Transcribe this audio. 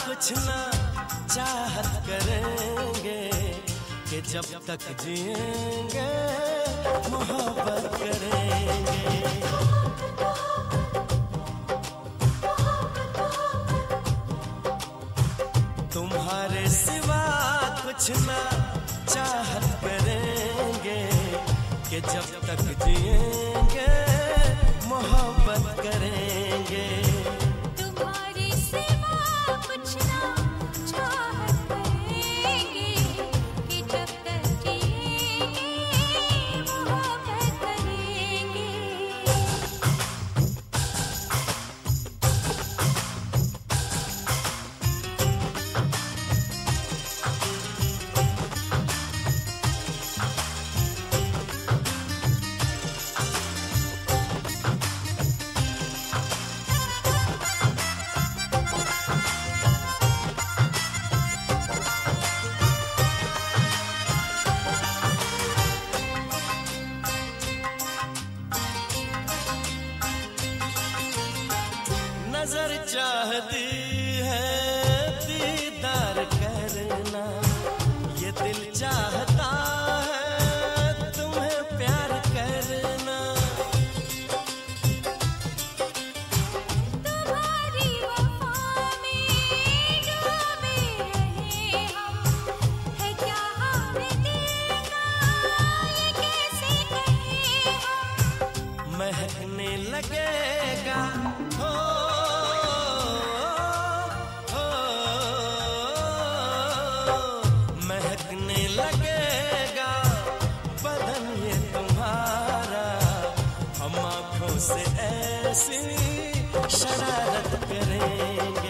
कुछ ना चाहत करेंगे कि जब तक जिएँगे मोहब्बत करेंगे। तुम्हारे सिवा कुछ ना चाहत करेंगे कि जब तक जिएँगे मोहब्बत करेंगे। चाहती है दीदार करना। ये दिल चाहता है तुम्हें प्यार करना। तुम्हारी वफा में हम आँखों से ऐसी शरारत करेंगे।